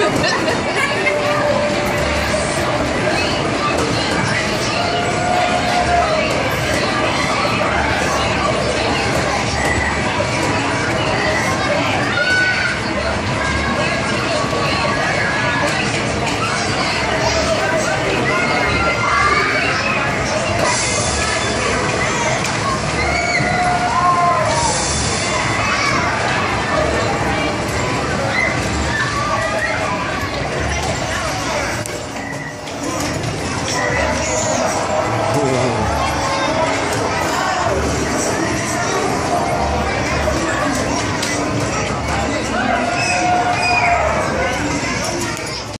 Yeah.